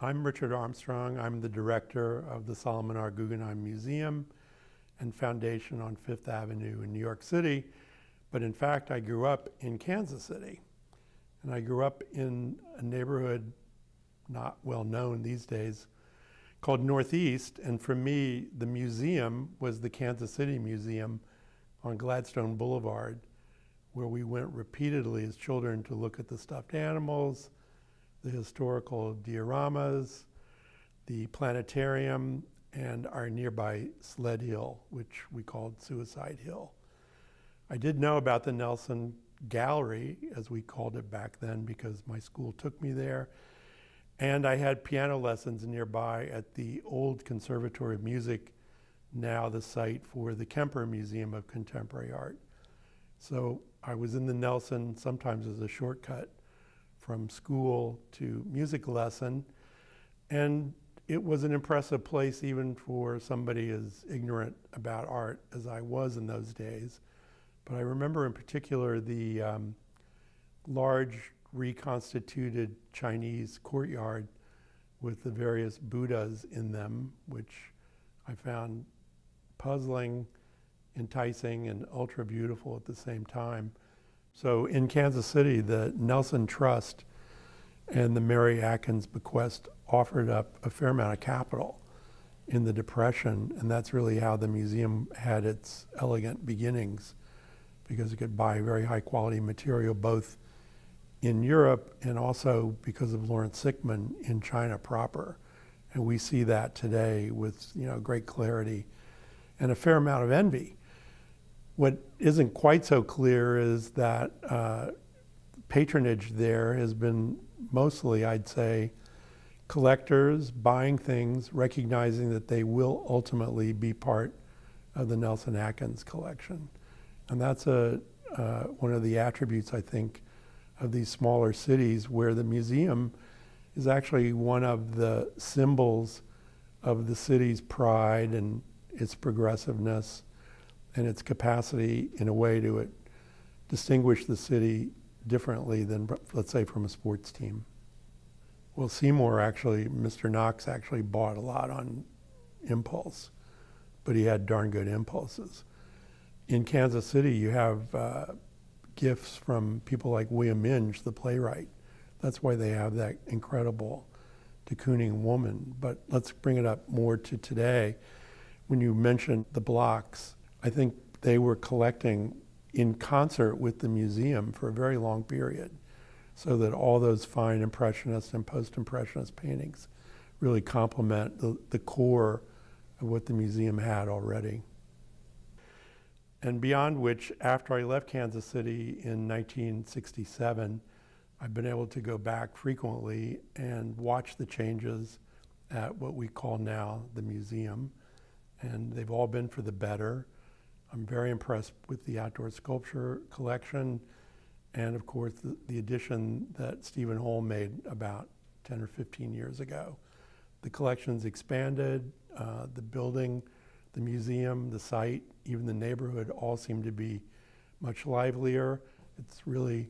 I'm Richard Armstrong. I'm the director of the Solomon R. Guggenheim Museum and Foundation on Fifth Avenue in New York City. But in fact, I grew up in Kansas City. And I grew up in a neighborhood not well known these days called Northeast. And for me, the museum was the Kansas City Museum on Gladstone Boulevard, where we went repeatedly as children to look at the stuffed animals, the historical dioramas, the planetarium, and our nearby sled hill, which we called Suicide Hill. I did know about the Nelson Gallery, as we called it back then, because my school took me there. And I had piano lessons nearby at the old Conservatory of Music, now the site for the Kemper Museum of Contemporary Art. So I was in the Nelson sometimes as a shortcut from school to music lesson. And it was an impressive place even for somebody as ignorant about art as I was in those days. But I remember in particular the um, large reconstituted Chinese courtyard with the various Buddhas in them, which I found puzzling, enticing, and ultra beautiful at the same time. So in Kansas City, the Nelson Trust and the Mary Atkins bequest offered up a fair amount of capital in the Depression, and that's really how the museum had its elegant beginnings, because it could buy very high quality material both in Europe and also because of Lawrence Sickman in China proper. And we see that today with you know great clarity and a fair amount of envy what isn't quite so clear is that uh, patronage there has been mostly, I'd say, collectors buying things, recognizing that they will ultimately be part of the Nelson Atkins collection. And that's a, uh, one of the attributes, I think, of these smaller cities where the museum is actually one of the symbols of the city's pride and its progressiveness and its capacity in a way to it, distinguish the city differently than, let's say, from a sports team. Well, Seymour actually, Mr. Knox actually bought a lot on impulse, but he had darn good impulses. In Kansas City, you have uh, gifts from people like William Inge, the playwright. That's why they have that incredible de Kooning woman. But let's bring it up more to today. When you mentioned the Blochs, I think they were collecting in concert with the museum for a very long period so that all those fine Impressionist and post-Impressionist paintings really complement the, the core of what the museum had already. And beyond which, after I left Kansas City in 1967, I've been able to go back frequently and watch the changes at what we call now the museum. And they've all been for the better. I'm very impressed with the outdoor sculpture collection and of course the, the addition that Steven Holl made about 10 or 15 years ago. The collection's expanded, uh, the building, the museum, the site, even the neighborhood all seem to be much livelier. It's really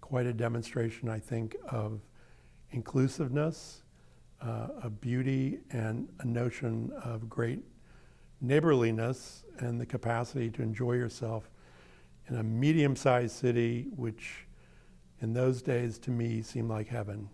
quite a demonstration, I think, of inclusiveness, uh, of beauty, and a notion of great neighborliness and the capacity to enjoy yourself in a medium sized city, which in those days to me seemed like heaven.